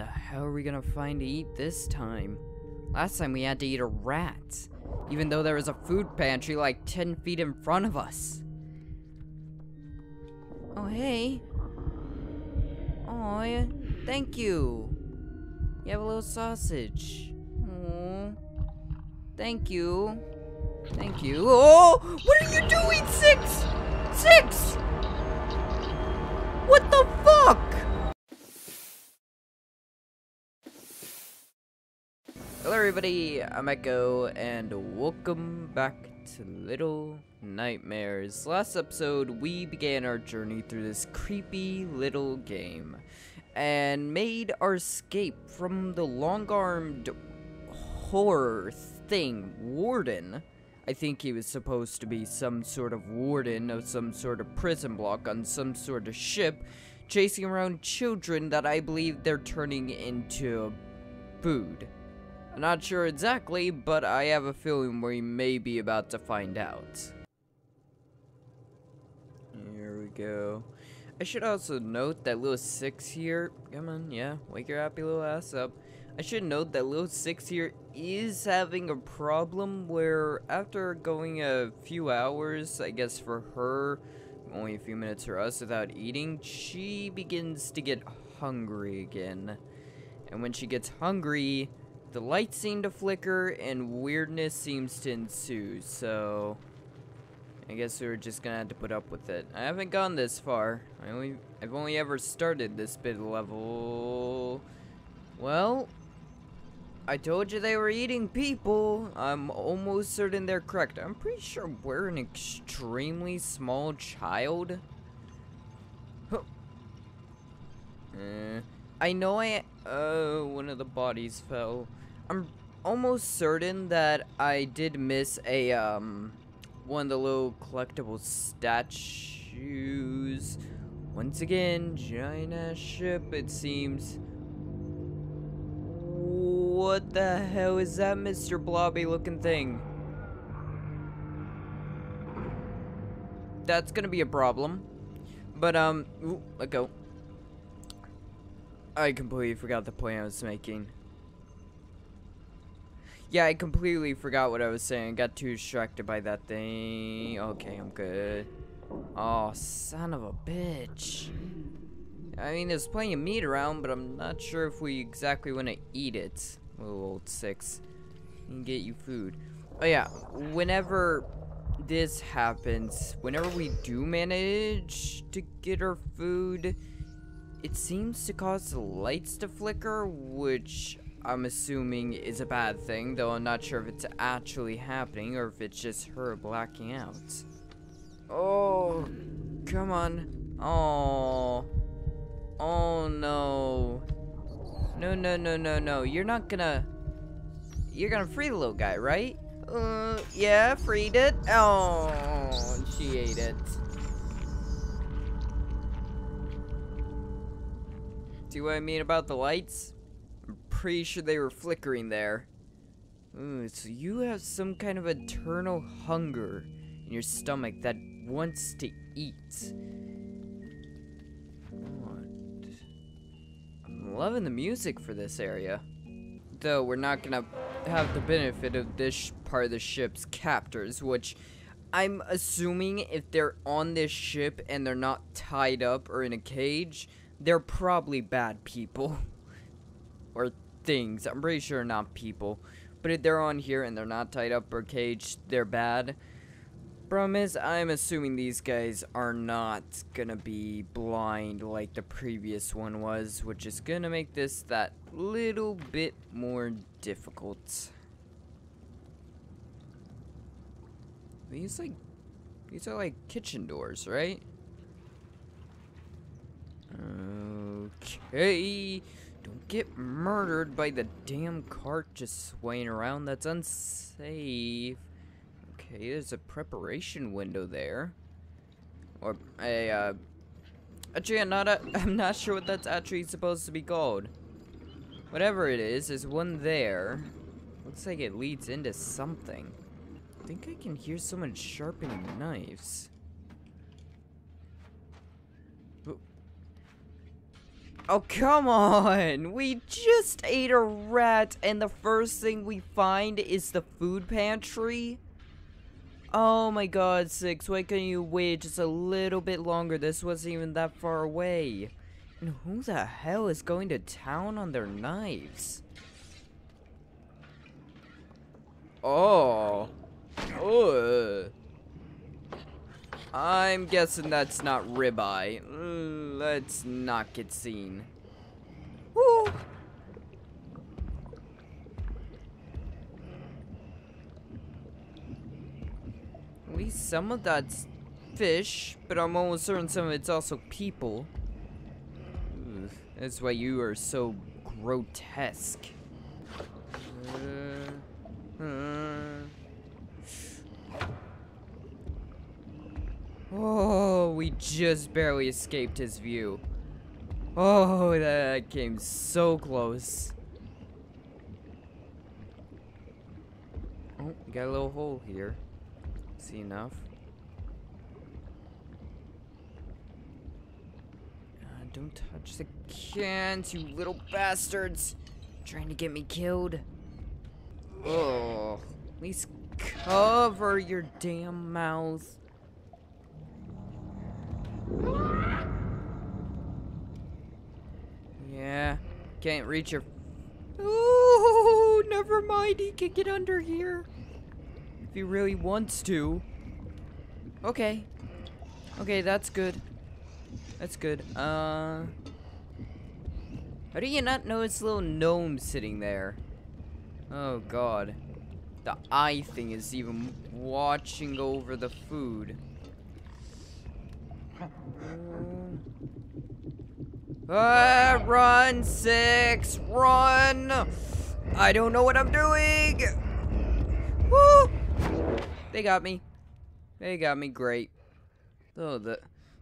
the hell are we gonna find to eat this time? Last time we had to eat a rat, even though there was a food pantry like 10 feet in front of us. Oh, hey. Oh, thank you. You have a little sausage. Oh, thank you. Thank you. Oh, what are you doing, Six? Six! What the fuck? Everybody, I'm Echo, and welcome back to Little Nightmares. Last episode, we began our journey through this creepy little game, and made our escape from the long-armed horror thing, Warden. I think he was supposed to be some sort of warden of some sort of prison block on some sort of ship, chasing around children that I believe they're turning into food. I'm not sure exactly, but I have a feeling we may be about to find out. Here we go. I should also note that little six here, come on, yeah, wake your happy little ass up. I should note that little six here is having a problem where after going a few hours, I guess for her, only a few minutes for us without eating, she begins to get hungry again. And when she gets hungry, the lights seem to flicker and weirdness seems to ensue, so I guess we are just gonna have to put up with it. I haven't gone this far. I only I've only ever started this bit of level. Well, I told you they were eating people. I'm almost certain they're correct. I'm pretty sure we're an extremely small child. Huh. Uh, I know I, uh, one of the bodies fell. I'm almost certain that I did miss a, um, one of the little collectible statues. Once again, giant ship, it seems. What the hell is that Mr. Blobby looking thing? That's gonna be a problem. But, um, ooh, let go. I completely forgot the point I was making. Yeah, I completely forgot what I was saying. Got too distracted by that thing. Okay, I'm good. Oh, son of a bitch. I mean, there's plenty of meat around, but I'm not sure if we exactly want to eat it. Little old six. Can get you food. Oh yeah, whenever this happens, whenever we do manage to get our food, it seems to cause the lights to flicker, which I'm assuming is a bad thing, though I'm not sure if it's actually happening or if it's just her blacking out. Oh, come on. Oh. Oh no. No, no, no, no, no. You're not gonna... You're gonna free the little guy, right? Uh, yeah, freed it. Oh, she ate it. What I mean about the lights? I'm pretty sure they were flickering there. Ooh, so you have some kind of eternal hunger in your stomach that wants to eat. I'm loving the music for this area. Though we're not gonna have the benefit of this part of the ship's captors, which I'm assuming if they're on this ship and they're not tied up or in a cage, they're probably bad people. or things. I'm pretty sure not people. But if they're on here and they're not tied up or caged, they're bad. Problem is, I'm assuming these guys are not gonna be blind like the previous one was, which is gonna make this that little bit more difficult. These like, these are like kitchen doors, right? Okay. Don't get murdered by the damn cart just swaying around. That's unsafe. Okay, there's a preparation window there. Or a, uh... Actually, I'm not, a, I'm not sure what that's actually supposed to be called. Whatever it is, there's one there. Looks like it leads into something. I think I can hear someone sharpening knives. Oh, come on! We just ate a rat, and the first thing we find is the food pantry? Oh my god, Six, why couldn't you wait just a little bit longer? This wasn't even that far away. And who the hell is going to town on their knives? Oh. Oh. I'm guessing that's not ribeye. Uh, let's not get seen. Woo! At least some of that's fish, but I'm almost certain some of it's also people. That's why you are so grotesque. Uh, uh. Oh, we just barely escaped his view. Oh, that came so close. Oh, got a little hole here. See enough? Uh, don't touch the cans, you little bastards! Trying to get me killed. Oh, at least cover your damn mouth. Yeah, can't reach your... Oh, never mind, he can get under here. If he really wants to. Okay. Okay, that's good. That's good. Uh... How do you not notice a little gnome sitting there? Oh god. The eye thing is even watching over the food. Uh, run, six, run! I don't know what I'm doing! Woo! They got me. They got me great. Oh, the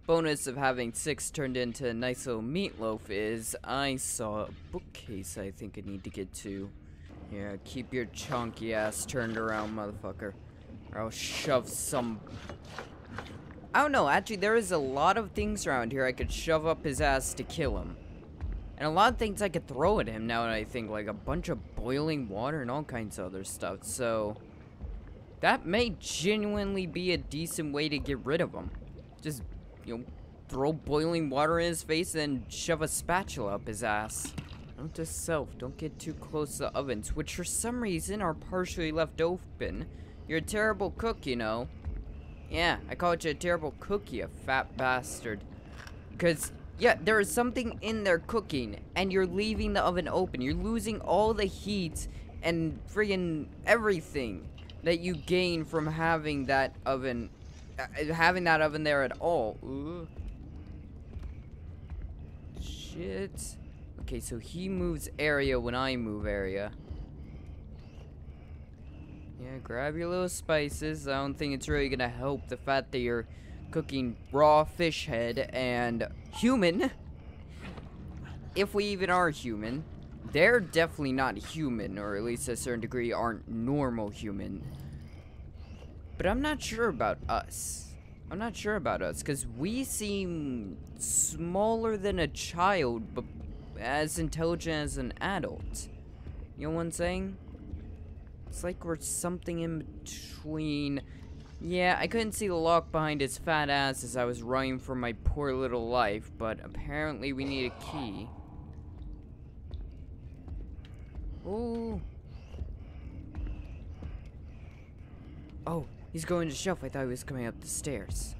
bonus of having six turned into a nice little meatloaf is I saw a bookcase I think I need to get to. Yeah, keep your chunky ass turned around, motherfucker. Or I'll shove some I don't know, actually there is a lot of things around here I could shove up his ass to kill him. And a lot of things I could throw at him now that I think, like a bunch of boiling water and all kinds of other stuff, so... That may genuinely be a decent way to get rid of him. Just, you know, throw boiling water in his face and shove a spatula up his ass. Note to self, don't get too close to the ovens, which for some reason are partially left open. You're a terrible cook, you know. Yeah, I called you a terrible cook, you fat bastard. Because, yeah, there is something in there cooking, and you're leaving the oven open. You're losing all the heat and friggin' everything that you gain from having that oven, uh, having that oven there at all. Ooh. Shit. Okay, so he moves area when I move area. Yeah, grab your little spices. I don't think it's really gonna help the fact that you're cooking raw fish head and human. If we even are human. They're definitely not human, or at least a certain degree aren't normal human. But I'm not sure about us. I'm not sure about us, because we seem smaller than a child, but as intelligent as an adult. You know what I'm saying? It's like we're something in between. Yeah, I couldn't see the lock behind his fat ass as I was running for my poor little life, but apparently we need a key. Ooh. Oh, he's going to shelf. I thought he was coming up the stairs.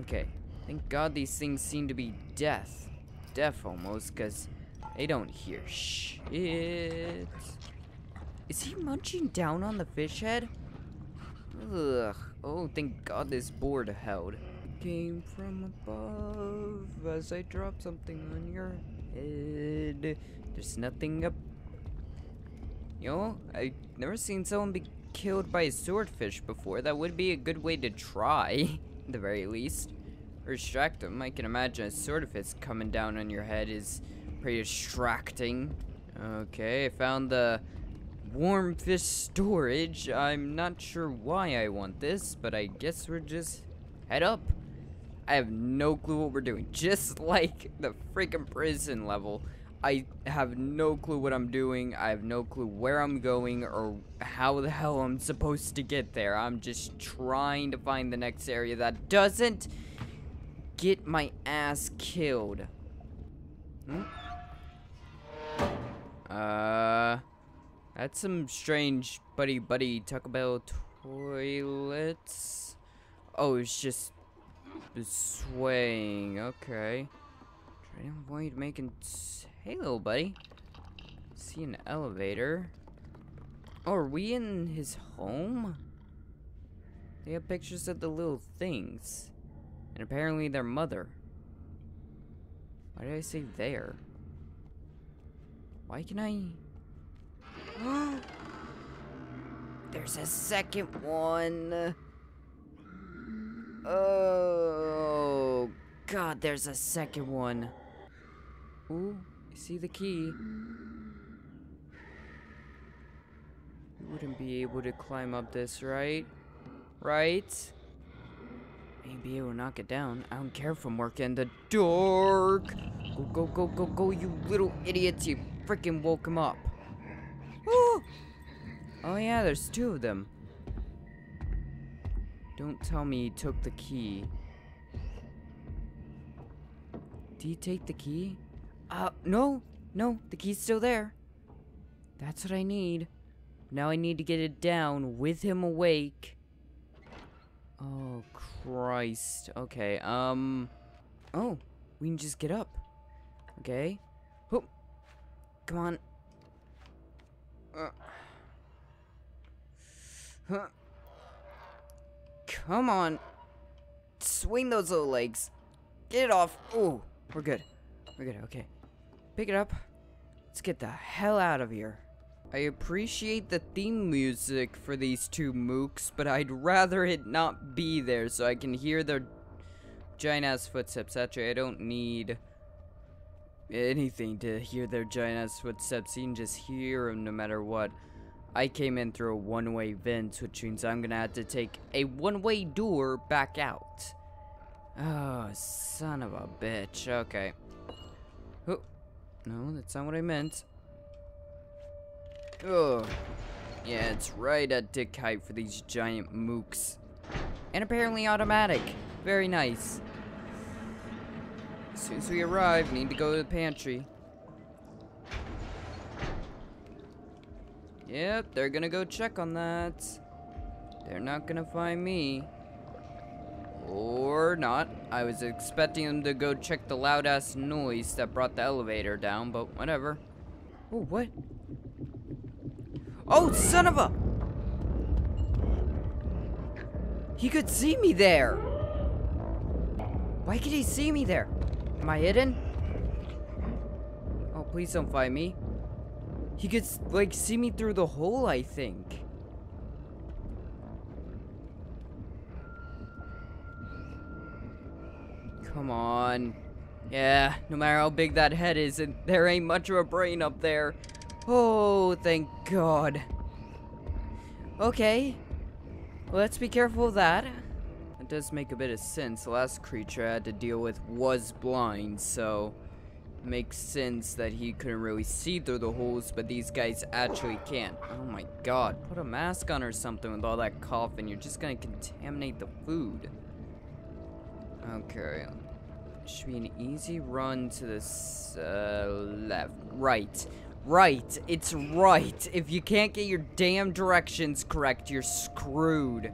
Okay. Thank God these things seem to be deaf. Deaf almost, because they don't hear shit. Is he munching down on the fish head? Ugh. Oh, thank God this board held. Came from above as I dropped something on your head. There's nothing up. You know, I've never seen someone be killed by a swordfish before. That would be a good way to try, at the very least. Or distract them. I can imagine a swordfish coming down on your head is pretty distracting. Okay, I found the warm fish storage. I'm not sure why I want this, but I guess we're just head up. I have no clue what we're doing. Just like the freaking prison level. I have no clue what I'm doing. I have no clue where I'm going or how the hell I'm supposed to get there. I'm just trying to find the next area that doesn't get my ass killed. Hmm? Uh, that's some strange buddy buddy Taco Bell toilets. Oh, it's just swaying. Okay. Try to avoid making. Hey, little buddy. See an elevator. Oh, are we in his home? They have pictures of the little things. And apparently their mother. Why did I say there? Why can I... There's a second one. Oh, God, there's a second one. Ooh, I see the key. You wouldn't be able to climb up this, right? Right? Maybe be able to knock it down. I don't care if I'm working in the dark. Go, go, go, go, go, you little idiots. You freaking woke him up. Oh, yeah, there's two of them. Don't tell me he took the key. Did he take the key? Uh, no, no, the key's still there. That's what I need. Now I need to get it down with him awake. Oh, Christ. Okay, um... Oh, we can just get up. Okay. Oh, come on. Uh. Huh. Come on. Swing those little legs. Get it off. Ooh, we're good. We're good, okay. Pick it up. Let's get the hell out of here. I appreciate the theme music for these two mooks, but I'd rather it not be there so I can hear their giant-ass footsteps. Actually, I don't need anything to hear their giant-ass footsteps. You can just hear them no matter what. I came in through a one-way vent, which means I'm gonna have to take a one-way door back out. Oh, son of a bitch. Okay. Oh, no, that's not what I meant. Oh, yeah, it's right at dick height for these giant mooks. And apparently automatic. Very nice. As soon as we arrive, need to go to the pantry. Yep, they're gonna go check on that. They're not gonna find me. Or not. I was expecting them to go check the loud ass noise that brought the elevator down, but whatever. Oh, what? Oh, son of a! He could see me there! Why could he see me there? Am I hidden? Oh, please don't find me. He could, like, see me through the hole, I think. Come on. Yeah, no matter how big that head is, there ain't much of a brain up there. Oh, thank God. Okay. Let's be careful of that. That does make a bit of sense. The last creature I had to deal with was blind, so makes sense that he couldn't really see through the holes, but these guys actually can. Oh my god, put a mask on or something with all that coughing. You're just gonna contaminate the food. Okay. Should be an easy run to this uh, left. Right. Right. It's right. If you can't get your damn directions correct, you're screwed.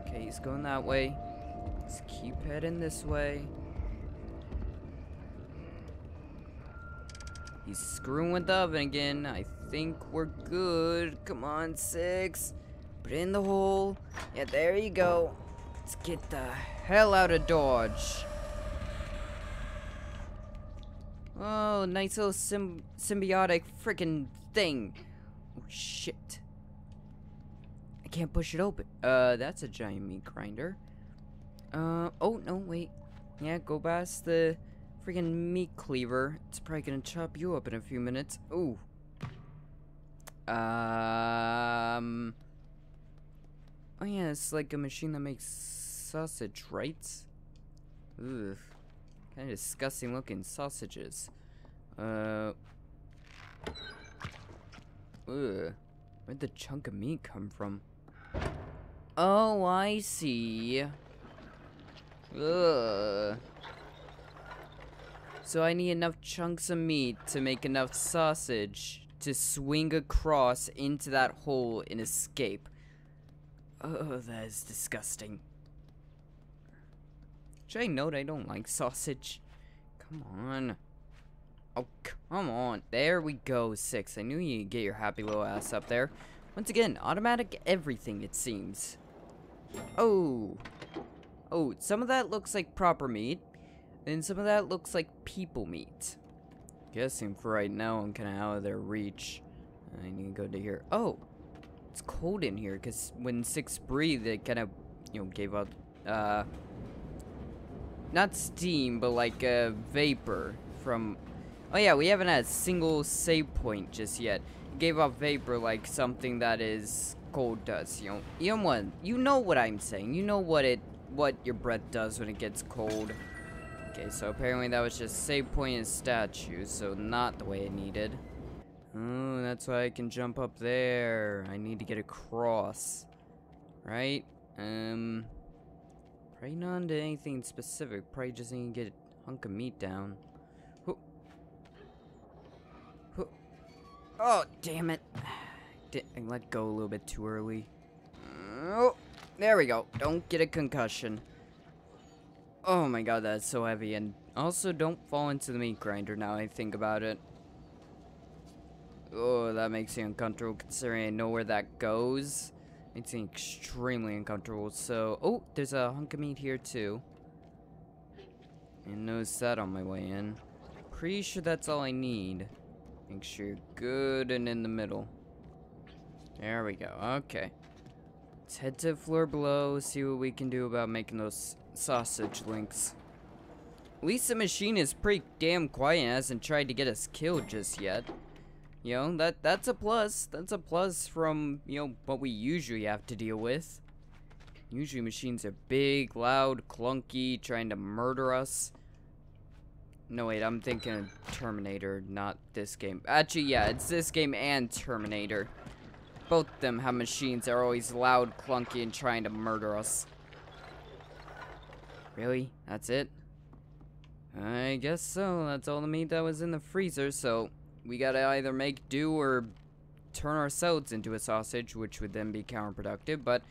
Okay, he's going that way. Let's keep heading this way. He's screwing with the oven again. I think we're good. Come on, six. Put in the hole. Yeah, there you go. Let's get the hell out of Dodge. Oh, nice little symb symbiotic freaking thing. Oh, shit. I can't push it open. Uh, that's a giant meat grinder. Uh, oh, no, wait. Yeah, go past the freaking meat cleaver. It's probably gonna chop you up in a few minutes. Ooh. Um. Oh yeah, it's like a machine that makes sausage, right? Ugh. Kind of disgusting looking sausages. Uh. Ugh. Where'd the chunk of meat come from? Oh, I see. Ugh. So I need enough chunks of meat to make enough sausage to swing across into that hole and escape. Oh, that is disgusting. Should I note I don't like sausage? Come on. Oh, come on. There we go, six. I knew you'd get your happy little ass up there. Once again, automatic everything, it seems. Oh. Oh, some of that looks like proper meat. And some of that looks like people meat. Guessing for right now, I'm kind of out of their reach. I need to go to here. Oh, it's cold in here because when six breathed, it kind of, you know, gave out, uh, not steam, but like a uh, vapor from. Oh yeah, we haven't had a single save point just yet. It gave off vapor like something that is cold does. You know, you know what? You know what I'm saying. You know what it, what your breath does when it gets cold. Okay, so apparently that was just save point and statue, so not the way it needed. Oh, that's why I can jump up there. I need to get across. Right? Um, probably not into anything specific. Probably just need to get a hunk of meat down. Oh, damn it. I let go a little bit too early. Oh, there we go. Don't get a concussion. Oh my god, that's so heavy. And also, don't fall into the meat grinder now I think about it. Oh, that makes me uncomfortable considering I know where that goes. Me extremely uncomfortable. So, oh, there's a hunk of meat here too. And notice that on my way in. Pretty sure that's all I need. Make sure you're good and in the middle. There we go. Okay. Let's head to the floor below, see what we can do about making those sausage links. At least the machine is pretty damn quiet and hasn't tried to get us killed just yet. You know, that that's a plus. That's a plus from, you know, what we usually have to deal with. Usually machines are big, loud, clunky, trying to murder us. No, wait, I'm thinking of Terminator, not this game. Actually, yeah, it's this game and Terminator. Both them have machines that are always loud, clunky, and trying to murder us. Really? That's it? I guess so. That's all the meat that was in the freezer, so we gotta either make do or turn ourselves into a sausage, which would then be counterproductive, but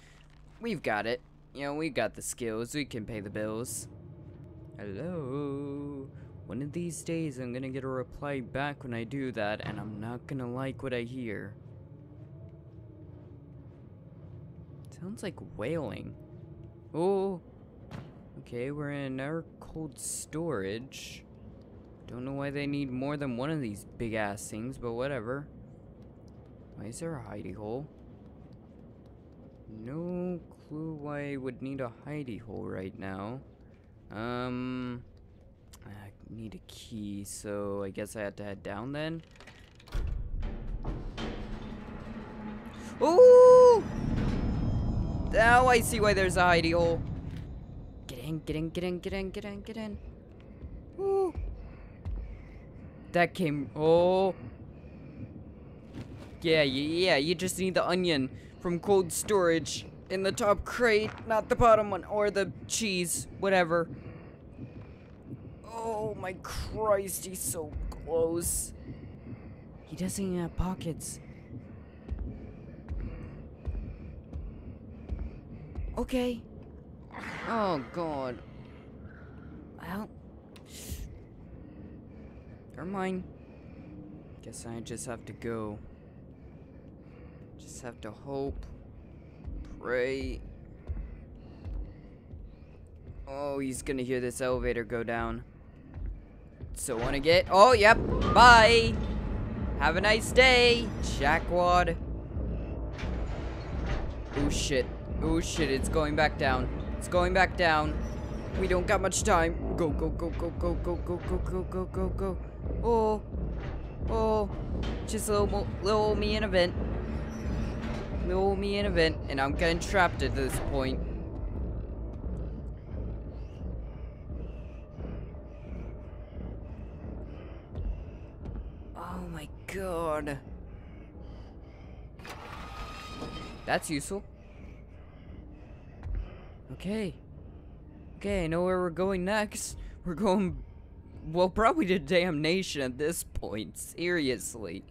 we've got it. You know, we've got the skills. We can pay the bills. Hello? One of these days, I'm gonna get a reply back when I do that, and I'm not gonna like what I hear. Sounds like wailing. Oh, Okay, we're in our cold storage. Don't know why they need more than one of these big ass things, but whatever. Why is there a hidey hole? No clue why I would need a hidey hole right now. Um, I need a key, so I guess I had to head down then. Ooh! Now I see why there's a hidey hole in, get in, get in, get in, get in, get in. Woo. That came, oh. Yeah, yeah, you just need the onion from cold storage in the top crate, not the bottom one, or the cheese, whatever. Oh my Christ, he's so close. He doesn't even have pockets. Okay. Oh, God. Well. Never mind. Guess I just have to go. Just have to hope. Pray. Oh, he's gonna hear this elevator go down. So wanna get- Oh, yep. Bye! Have a nice day, Jackwad. Oh shit. Oh shit, it's going back down. It's going back down. We don't got much time. Go, go, go, go, go, go, go, go, go, go, go, go. Oh. Oh. Just a little, little old me in a vent. Little old me in a vent, and I'm getting trapped at this point. Oh my god. That's useful. Okay. Okay, I know where we're going next. We're going, well, probably to damnation at this point. Seriously.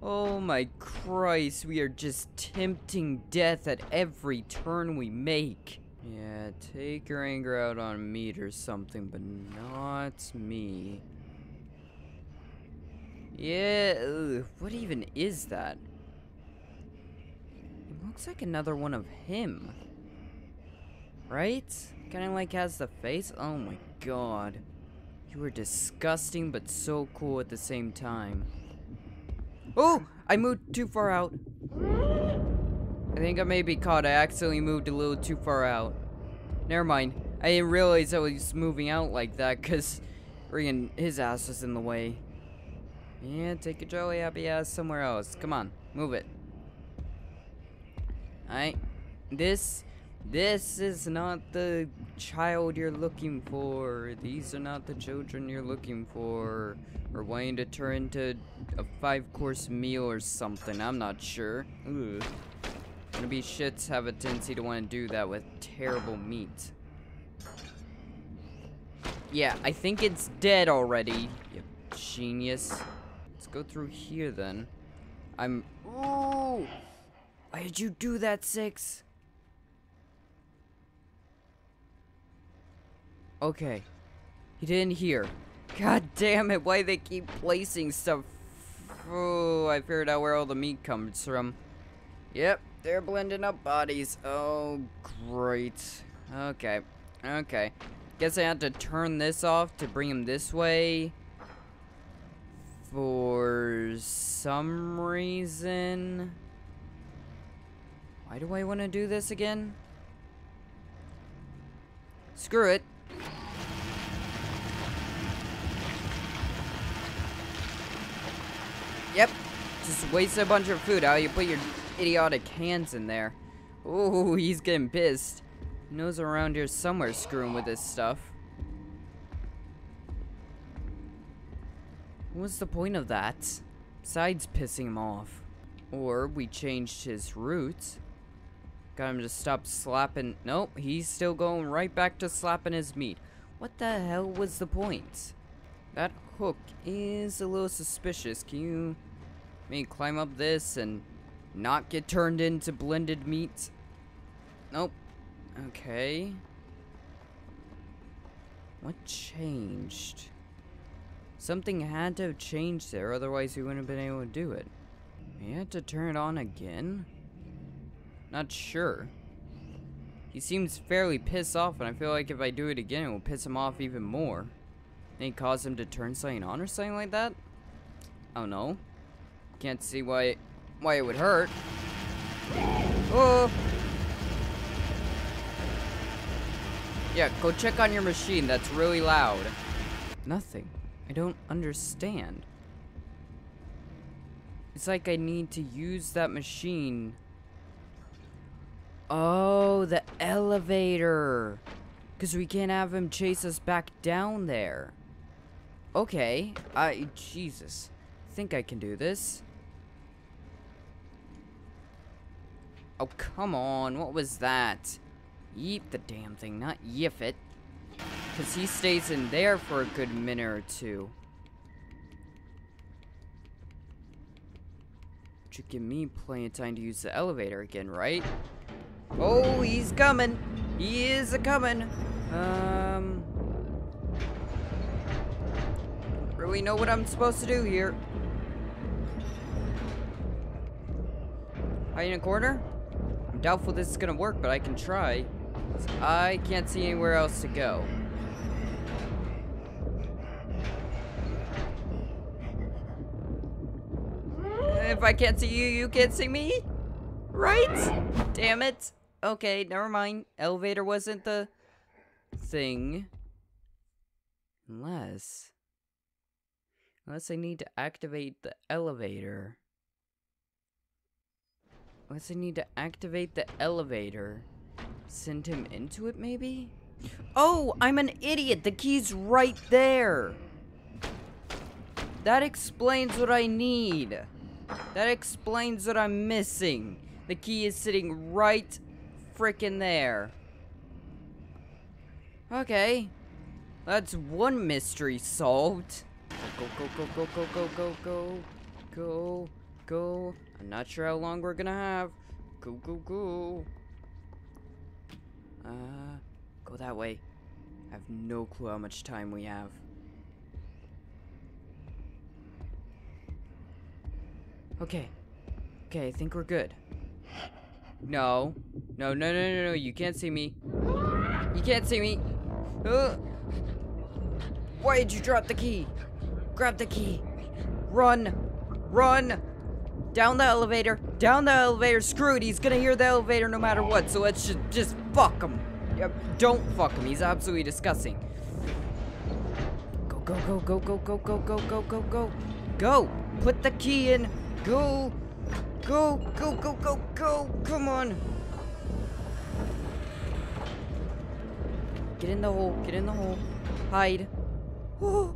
Oh my Christ, we are just tempting death at every turn we make. Yeah, take your anger out on me or something, but not me. Yeah, ugh, what even is that? It looks like another one of him. Right? Kinda like has the face? Oh my god. You are disgusting, but so cool at the same time. Oh! I moved too far out. I think I may be caught. I accidentally moved a little too far out. Never mind. I didn't realize I was moving out like that because bringing his ass was in the way. Yeah, take your jolly happy ass somewhere else. Come on, move it. Alright. This this is not the child you're looking for. These are not the children you're looking for. Or wanting to turn into a five course meal or something. I'm not sure. Ugh. Gonna be shits have a tendency to want to do that with terrible meat. Yeah, I think it's dead already. You genius. Let's go through here then. I'm. Ooh! Why did you do that, Six? Okay. He didn't hear. God damn it, why they keep placing stuff? Oh, I figured out where all the meat comes from. Yep, they're blending up bodies. Oh, great. Okay. Okay. Guess I have to turn this off to bring him this way. For some reason. Why do I want to do this again? Screw it. Yep. Just waste a bunch of food. How you put your idiotic hands in there. Ooh, he's getting pissed. He knows around here somewhere screwing with this stuff. What's the point of that? Besides pissing him off. Or we changed his route. Got him to stop slapping. Nope, he's still going right back to slapping his meat. What the hell was the point? That hook is a little suspicious. Can you maybe climb up this and not get turned into blended meat? Nope. Okay. What changed? Something had to have changed there, otherwise we wouldn't have been able to do it. We had to turn it on again? Not sure. He seems fairly pissed off, and I feel like if I do it again, it will piss him off even more. May caused him to turn something on or something like that? I don't know. Can't see why why it would hurt. Oh! Yeah, go check on your machine. That's really loud. Nothing. I don't understand. It's like I need to use that machine. Oh, the elevator. Because we can't have him chase us back down there. Okay. I, Jesus. Think I can do this. Oh, come on. What was that? Eat the damn thing, not yiff it. Because he stays in there for a good minute or two. Should give me plenty of time to use the elevator again, right? Oh, he's coming. He is a coming. Um, really know what I'm supposed to do here. Hide in a corner? I'm doubtful this is gonna work, but I can try. I can't see anywhere else to go. If I can't see you, you can't see me? Right? Damn it. Okay, never mind. Elevator wasn't the thing. Unless... Unless I need to activate the elevator. Unless I need to activate the elevator. Send him into it, maybe? Oh, I'm an idiot. The key's right there. That explains what I need. That explains what I'm missing. The key is sitting right frickin' there. Okay. That's one mystery solved. Go, go, go, go, go, go, go, go, go, go. I'm not sure how long we're gonna have. Go, go, go. Uh, go that way. I have no clue how much time we have. Okay. Okay, I think we're good. No. No, no, no, no, no. You can't see me. You can't see me. Uh. Why did you drop the key? Grab the key. Run. Run. Down the elevator. Down the elevator. Screw it. He's gonna hear the elevator no matter what. So let's just, just fuck him. Yeah, don't fuck him. He's absolutely disgusting. Go, go, go, go, go, go, go, go, go, go, go. Go. Put the key in. Go. Go, go, go, go, go. Come on. Get in the hole. Get in the hole. Hide. Oh.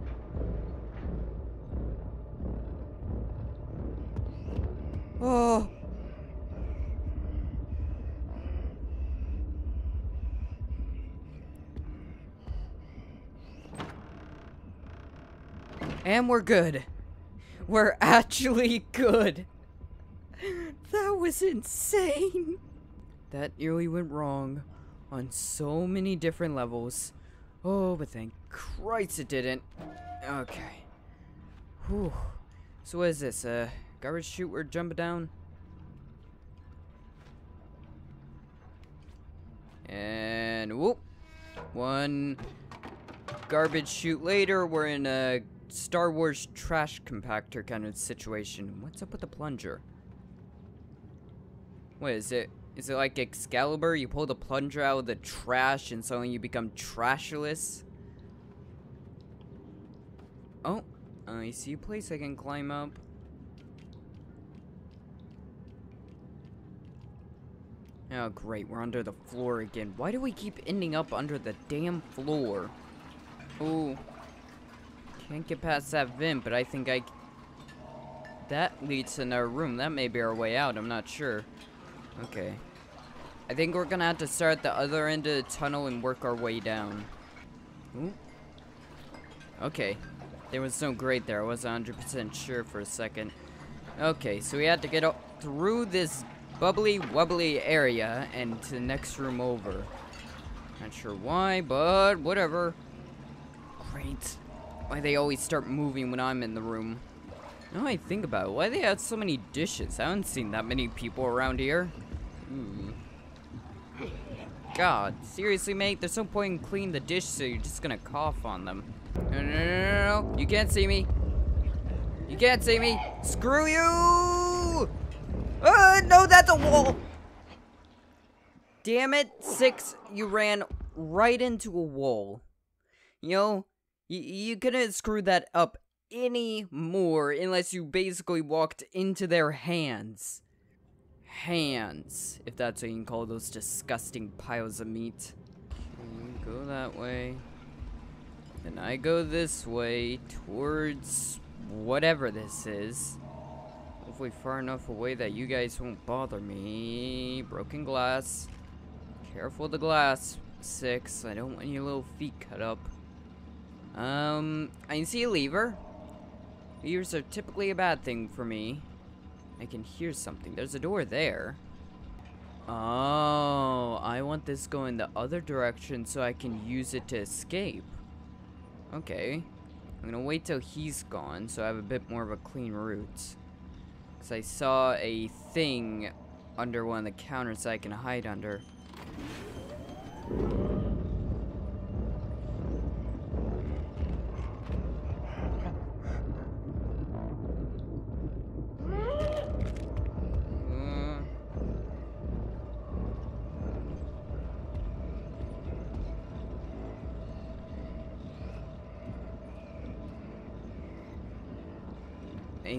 Oh. And we're good. We're actually good. That was insane. That nearly went wrong on so many different levels. Oh, but thank Christ it didn't. Okay. Whew. So what is this? Uh, garbage chute we're jumping down? And whoop. One garbage chute later, we're in a Star Wars trash compactor kind of situation. What's up with the plunger? What is it? Is it like Excalibur? You pull the plunger out of the trash and suddenly you become trashless? Oh, I see a place I can climb up. Oh great, we're under the floor again. Why do we keep ending up under the damn floor? Ooh. Can't get past that vent, but I think I... That leads to another room. That may be our way out, I'm not sure. Okay. I think we're gonna have to start at the other end of the tunnel and work our way down. Ooh. Okay. There was no grate there. I wasn't 100% sure for a second. Okay, so we had to get through this bubbly wobbly area and to the next room over. Not sure why, but whatever. Great. Why they always start moving when I'm in the room. Now I think about it, why they have so many dishes? I haven't seen that many people around here. Ooh. God, seriously, mate? There's no point in cleaning the dish so you're just gonna cough on them. No, no, no, no, no. You can't see me. You can't see me. Screw you! Uh, no, that's a wall! Damn it, Six, you ran right into a wall. You know, you couldn't screw that up any more unless you basically walked into their hands hands, if that's what you can call those disgusting piles of meat. go that way. And I go this way towards whatever this is. Hopefully far enough away that you guys won't bother me. Broken glass. Careful the glass. Six. I don't want your little feet cut up. Um, I can see a lever. Levers are typically a bad thing for me. I can hear something. There's a door there. Oh, I want this going the other direction so I can use it to escape. Okay. I'm gonna wait till he's gone so I have a bit more of a clean route. I saw a thing under one of the counters I can hide under.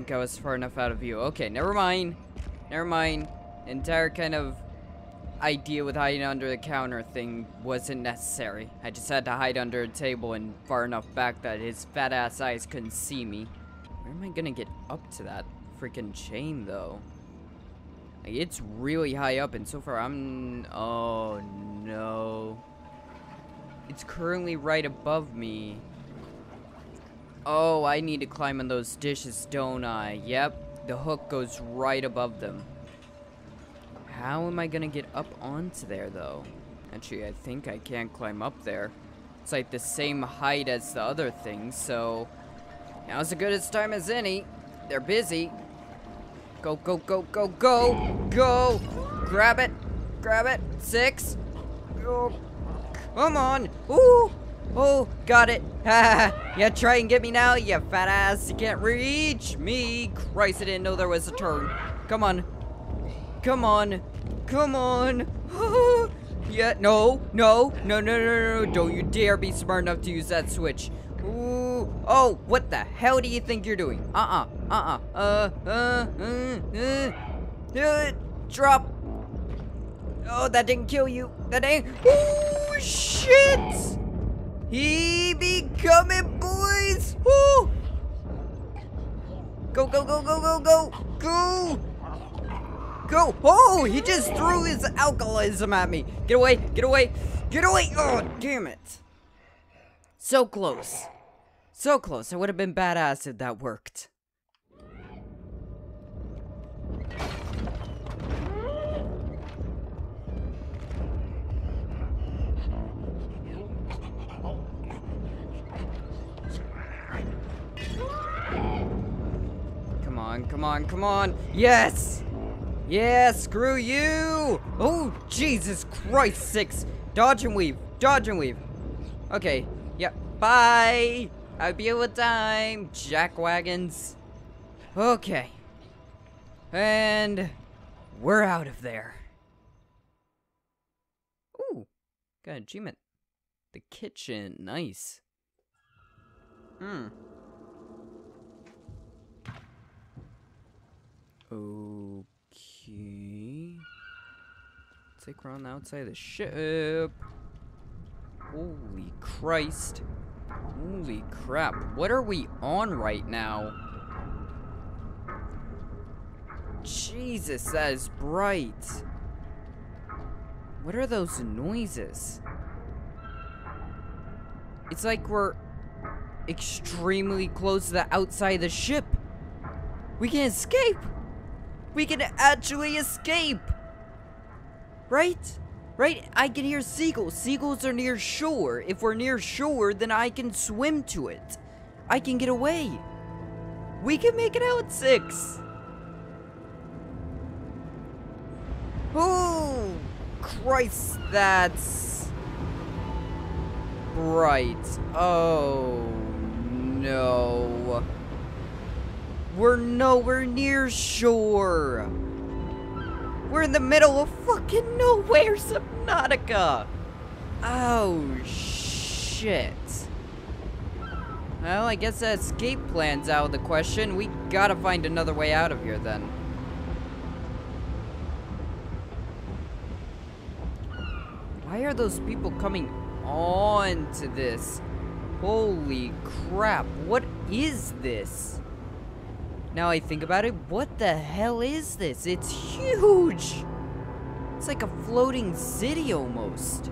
Think I was far enough out of view. Okay, never mind. Never mind. Entire kind of idea with hiding under the counter thing wasn't necessary. I just had to hide under a table and far enough back that his fat ass eyes couldn't see me. Where am I gonna get up to that freaking chain, though? Like, it's really high up, and so far I'm... Oh, no. It's currently right above me. Oh, I need to climb on those dishes, don't I? Yep, the hook goes right above them. How am I gonna get up onto there, though? Actually, I think I can't climb up there. It's like the same height as the other things, so... Now's as good as time as any. They're busy. Go, go, go, go, go! Go! Grab it! Grab it! Six! Oh, come on! Ooh! Oh, got it! Yeah, try and get me now, you fat ass! You can't reach me! Christ, I didn't know there was a turn. Come on. Come on. Come on. yeah, no, no, no, no, no, no, don't you dare be smart enough to use that switch. Ooh, oh, what the hell do you think you're doing? Uh-uh, uh-uh, uh, uh, uh, uh, uh, drop. Oh, that didn't kill you. That didn't, oh, shit. He be coming, boys. Woo. Go, go, go, go, go, go, go. Go! Oh, he just threw his alcoholism at me. Get away, get away, get away! Oh, damn it. So close. So close. I would have been badass if that worked. On, come on, come on. Yes! Yeah, screw you! Oh, Jesus Christ, six. Dodge and weave. Dodge and weave. Okay. Yep. Bye. I'll be with time. Jack wagons. Okay. And we're out of there. Ooh. Got an achievement. The kitchen. Nice. Hmm. Okay. Okay. Take on the outside of the ship. Holy Christ. Holy crap. What are we on right now? Jesus, that is bright. What are those noises? It's like we're extremely close to the outside of the ship. We can escape. We can actually escape! Right? Right? I can hear seagulls. Seagulls are near shore. If we're near shore, then I can swim to it. I can get away. We can make it out six. Oh, Christ, that's bright. Oh, no. We're nowhere near shore. We're in the middle of fucking nowhere, Subnautica. Oh, shit. Well, I guess that escape plan's out of the question. We gotta find another way out of here, then. Why are those people coming on to this? Holy crap, what is this? Now I think about it, what the hell is this? It's huge! It's like a floating city almost.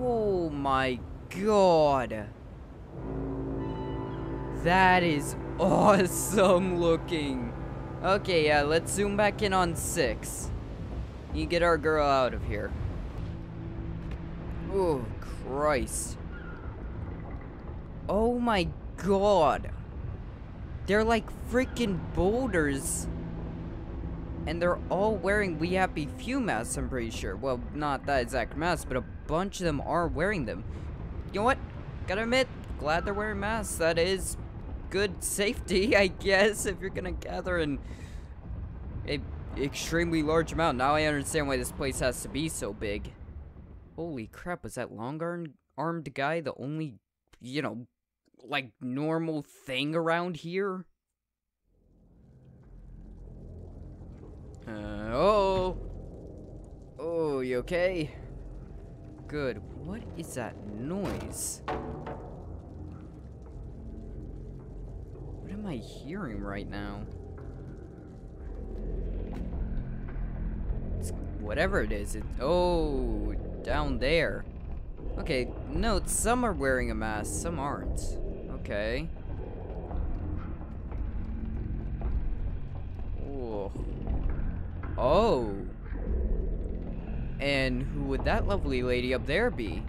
Oh my god. That is awesome looking. Okay, yeah, let's zoom back in on six. You get our girl out of here. Oh, Christ. Oh my god. They're like freaking boulders. And they're all wearing We Happy Few masks, I'm pretty sure. Well, not that exact mask, but a bunch of them are wearing them. You know what? Gotta admit, glad they're wearing masks. That is good safety, I guess, if you're gonna gather in a extremely large amount. Now I understand why this place has to be so big. Holy crap, was that long-armed guy the only, you know, like normal thing around here? Uh, oh. Oh, you okay? Good. What is that noise? What am I hearing right now? It's, whatever it is, it. Oh, down there. Okay, note, some are wearing a mask, some aren't. Okay. Oh. Oh. And who would that lovely lady up there be?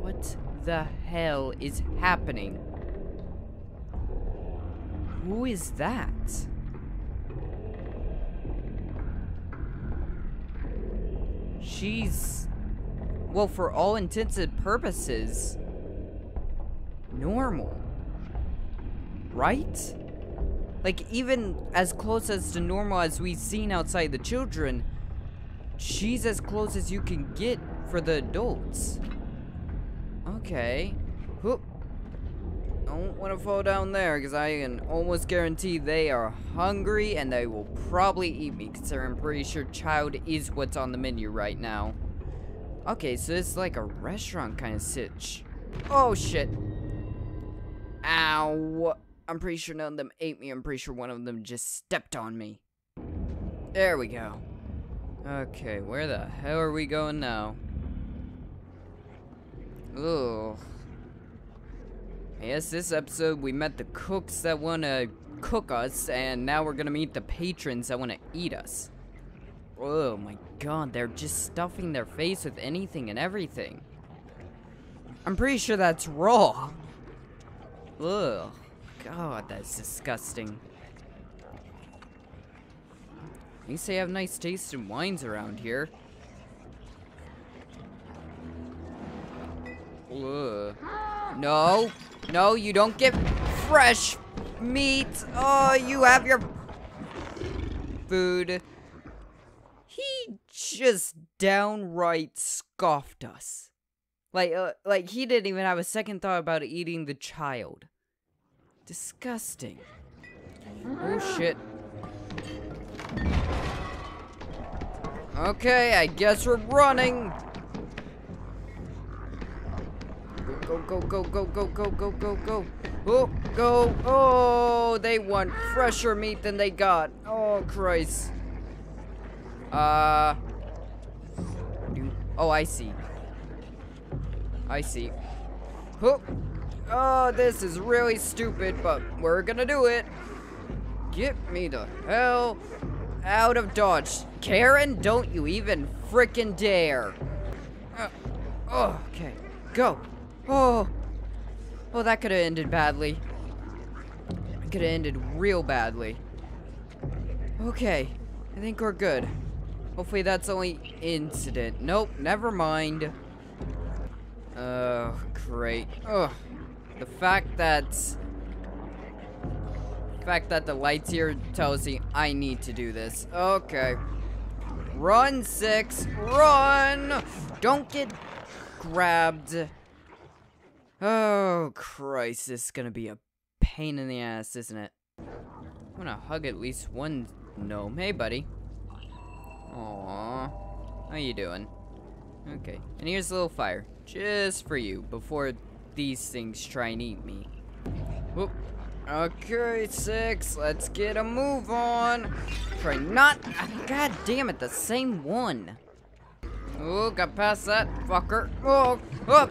What the hell is happening? Who is that? She's... Well, for all intents and purposes... Normal. Right? Like, even as close as to normal as we've seen outside the children, she's as close as you can get for the adults. Okay. Whoop. Don't want to fall down there because I can almost guarantee they are hungry and they will probably eat me because I'm pretty sure child is what's on the menu right now. Okay, so it's like a restaurant kind of sitch. Oh shit. Ow. I'm pretty sure none of them ate me. I'm pretty sure one of them just stepped on me. There we go. Okay, where the hell are we going now? Ugh. Yes, this episode we met the cooks that want to cook us, and now we're gonna meet the patrons that want to eat us. Oh my god, they're just stuffing their face with anything and everything. I'm pretty sure that's raw. Ugh. God, that's disgusting. At least they have nice tasting wines around here. Ugh. No. No, you don't get fresh meat. Oh, you have your food. He just downright scoffed us. Like, uh, like he didn't even have a second thought about eating the child. Disgusting. Oh, shit. Okay, I guess we're running. Go, go, go, go, go, go, go, go, go. Go. Oh, go. Oh, they want fresher meat than they got. Oh, Christ. Uh. Oh, I see. I see. Oh, oh, this is really stupid, but we're gonna do it. Get me the hell out of Dodge. Karen, don't you even frickin' dare. Uh, oh, okay. Go. Oh. well, that could have ended badly. Could have ended real badly. Okay. I think we're good. Hopefully that's only incident. Nope, never mind. Oh, great. Oh, the fact that... The fact that the lights here tells me I need to do this. Okay. Run, Six. Run! Don't get grabbed. Oh, Christ, this is gonna be a pain in the ass, isn't it? I'm gonna hug at least one gnome. Hey, buddy. Aww. How you doing? Okay. And here's a little fire. Just for you, before these things try and eat me. Whoop. Okay, six. Let's get a move on. Try not. God damn it, the same one. Oh, got past that fucker. Oh, up.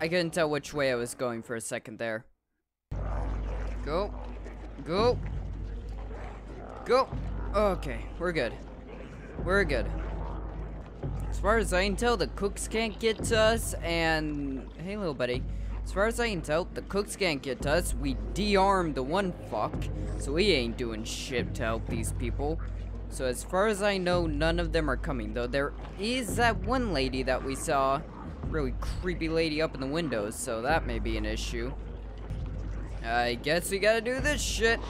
I couldn't tell which way I was going for a second there. Go. Go. Go. Okay, we're good. We're good. As far as I can tell, the cooks can't get to us, and... Hey, little buddy. As far as I can tell, the cooks can't get to us. We de-armed the one fuck, so we ain't doing shit to help these people. So as far as I know, none of them are coming, though there is that one lady that we saw really creepy lady up in the windows, so that may be an issue. I guess we gotta do this shit.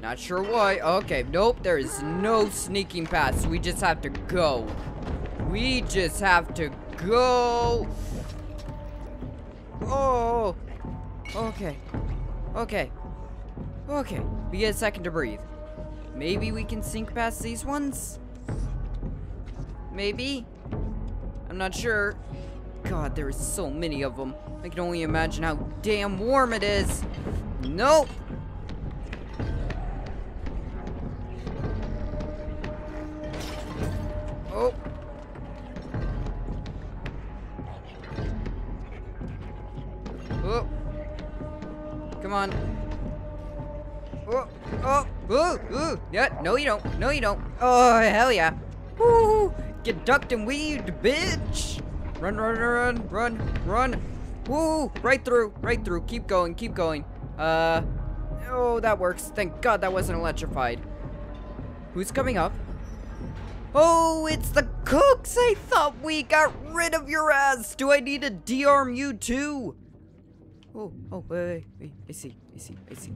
Not sure why. Okay, nope, there is no sneaking past. We just have to go. We just have to go. Oh. Okay. Okay. Okay. We get a second to breathe. Maybe we can sink past these ones? Maybe? I'm not sure. god, there is so many of them. I can only imagine how damn warm it is. Nope. Oh. Oh. Come on. Oh, oh, oh, oh. Yeah, no you don't. No you don't. Oh, hell yeah. Woo! Get ducked and weaved, bitch! Run, run, run, run, run. Woo! Right through, right through. Keep going, keep going. Uh, oh, that works. Thank God that wasn't electrified. Who's coming up? Oh, it's the cooks! I thought we got rid of your ass! Do I need to de-arm you too? Oh, oh, wait, wait, wait. I see, I see, I see.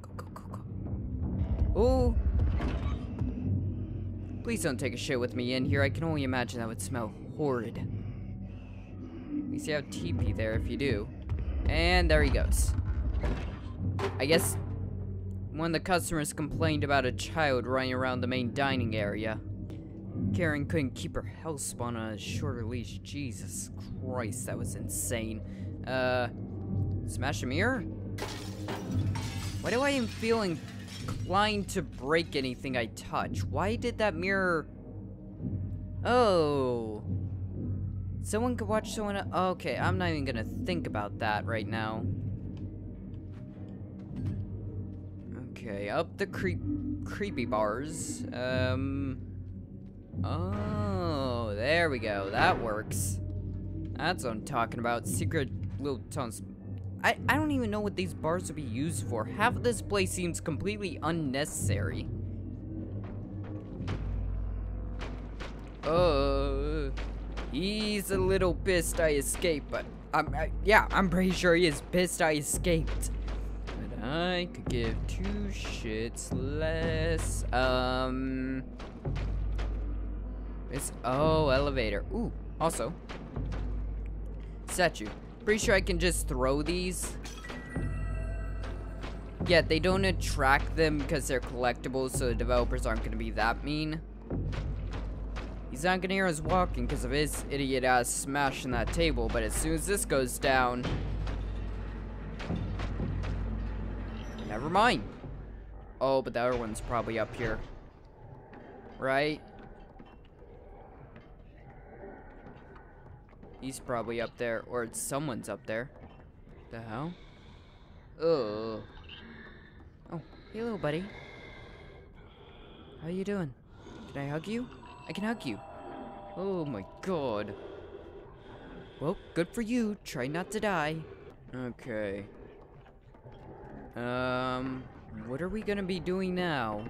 Go, go, go, go. Oh. Please don't take a shit with me in here. I can only imagine that would smell horrid. You see how TP there if you do. And there he goes. I guess one of the customers complained about a child running around the main dining area. Karen couldn't keep her health spawn on a shorter leash. Jesus Christ, that was insane. Uh, smash a mirror? Why do I am feeling inclined to break anything I touch? Why did that mirror... Oh. Someone could watch someone... Okay, I'm not even gonna think about that right now. Okay, up the creep creepy bars. Um... Oh, there we go. That works. That's what I'm talking about. Secret little tunnels. I, I don't even know what these bars would be used for. Half of this place seems completely unnecessary. Uh, he's a little pissed I escaped, but I'm, I, yeah, I'm pretty sure he is pissed I escaped. But I could give two shits less. Um, it's, oh, elevator. Ooh, also, statue. Pretty sure I can just throw these. Yeah, they don't attract them because they're collectibles, so the developers aren't going to be that mean. He's not going to hear us walking because of his idiot ass smashing that table, but as soon as this goes down... Never mind. Oh, but the other one's probably up here. Right? He's probably up there, or it's someone's up there. The hell? Oh. Oh, little buddy. How you doing? Can I hug you? I can hug you. Oh my god. Well, good for you. Try not to die. Okay. Um, what are we gonna be doing now?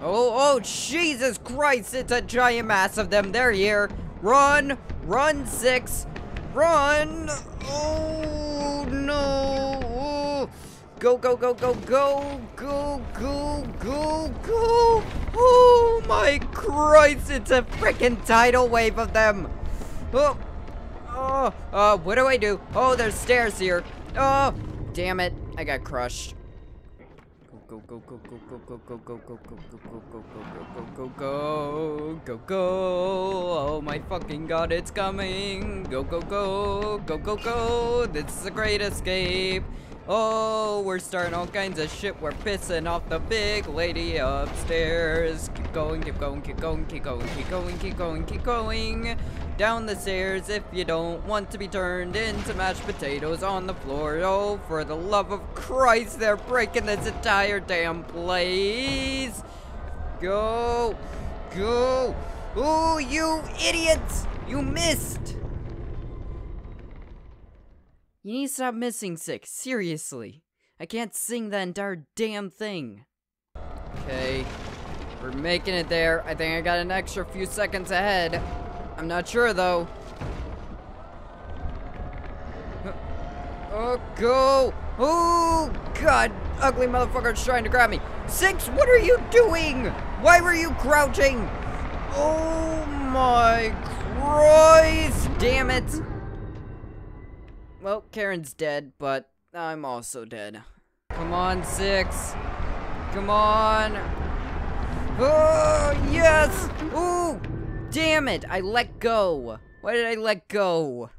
Oh, oh, Jesus Christ, it's a giant mass of them. They're here. Run! Run, Six! Run! Oh, no! Go, go, go, go, go! Go, go, go, go! Oh, my Christ! It's a freaking tidal wave of them! Oh! Oh! Uh, what do I do? Oh, there's stairs here! Oh! Damn it! I got crushed go go go go go go go go go go go go go go go go go go go oh my fucking god it's coming go go go go go go this is a great escape oh we're starting all kinds of shit we're pissing off the big lady upstairs keep going keep going keep going keep going keep going keep going keep going down the stairs if you don't want to be turned into mashed potatoes on the floor. Oh, for the love of Christ, they're breaking this entire damn place. Go. Go. Oh, you idiots. You missed. You need to stop missing, Six. Seriously. I can't sing that entire damn thing. Okay. We're making it there. I think I got an extra few seconds ahead. I'm not sure, though. Oh, go! Oh, God! Ugly motherfucker's trying to grab me. Six, what are you doing? Why were you crouching? Oh, my Christ! Damn it! Well, Karen's dead, but I'm also dead. Come on, Six. Come on. Oh, yes! Ooh! Damn it! I let go! Why did I let go?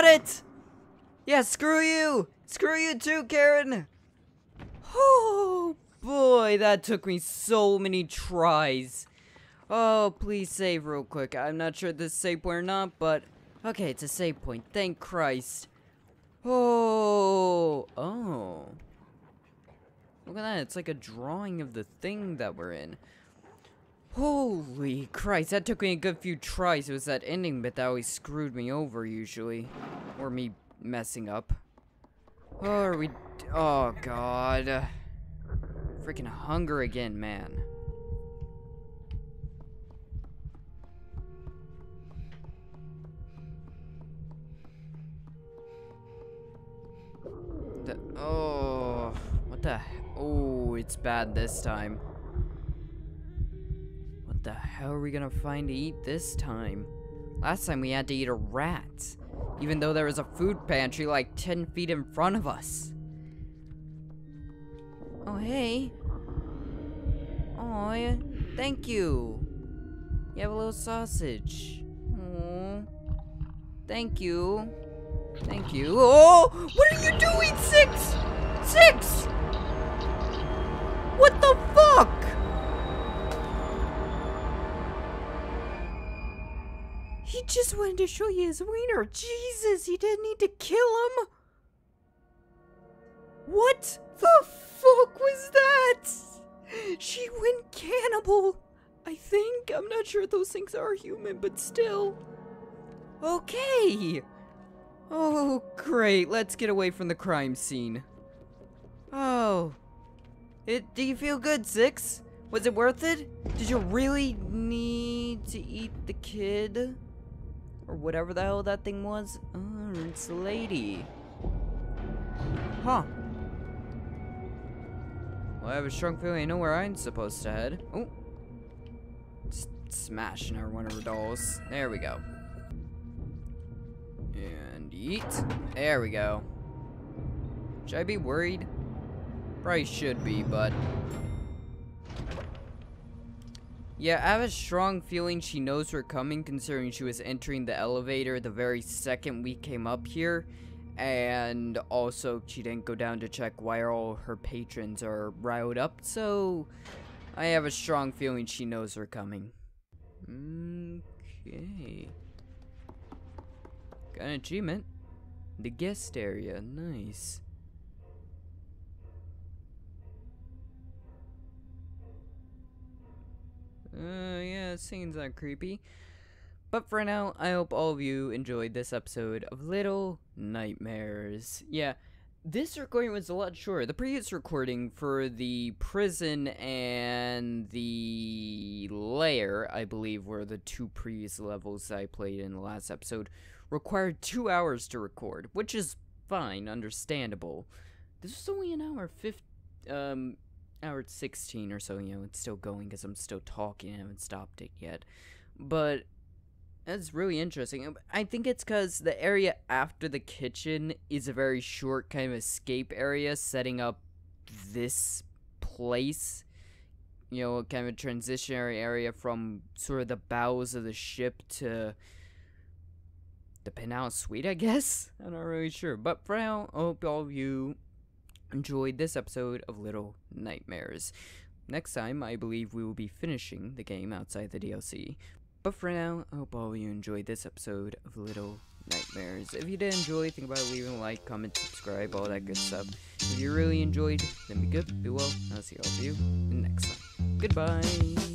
Got it! Yeah, screw you! Screw you too, Karen! Oh, boy, that took me so many tries. Oh, please save real quick. I'm not sure this is save point or not, but... Okay, it's a save point. Thank Christ. Oh. Oh. Look at that. It's like a drawing of the thing that we're in. Holy Christ, that took me a good few tries. It was that ending bit that always screwed me over, usually. Or me messing up. Oh, are we... Oh, God. Freaking hunger again, man. The... Oh... What the... Oh, it's bad this time. What the hell are we gonna find to eat this time? Last time we had to eat a rat. Even though there was a food pantry like 10 feet in front of us. Oh, hey. Oh. Thank you. You have a little sausage. Oh. Thank you. Thank you. Oh! What are you doing, Six? Six! Just wanted to show you his wiener. Jesus, he didn't need to kill him. What the fuck was that? She went cannibal. I think. I'm not sure those things are human, but still. Okay. Oh, great. Let's get away from the crime scene. Oh. It, do you feel good, Six? Was it worth it? Did you really need to eat the kid? Or whatever the hell that thing was? Oh, it's a lady. Huh. Well, I have a strong feeling I know where I'm supposed to head. Oh. Just smashing her one of her dolls. There we go. And eat. There we go. Should I be worried? Probably should be, but... Yeah, I have a strong feeling she knows we're coming considering she was entering the elevator the very second we came up here. And also, she didn't go down to check why all her patrons are riled up, so... I have a strong feeling she knows we're coming. Okay. Got an achievement. The guest area, nice. Uh, yeah, it seems not creepy. But for now, I hope all of you enjoyed this episode of Little Nightmares. Yeah, this recording was a lot shorter. The previous recording for the prison and the lair, I believe, were the two previous levels I played in the last episode, required two hours to record, which is fine, understandable. This was only an hour 50, um, hour 16 or so, you know, it's still going because I'm still talking, I haven't stopped it yet. But that's really interesting. Um, I think it's because the area after the kitchen is a very short kind of escape area, setting up this place. You know, kind of a transitionary area from sort of the bowels of the ship to the penthouse suite, I guess? I'm not really sure. But for now, I hope all of you enjoyed this episode of Little Nightmares. Next time, I believe we will be finishing the game outside the DLC. But for now, I hope all of you enjoyed this episode of Little Nightmares. If you did enjoy, think about leaving a like, comment, subscribe, all that good stuff. If you really enjoyed, then be good, be well, and I'll see all of you next time. Goodbye!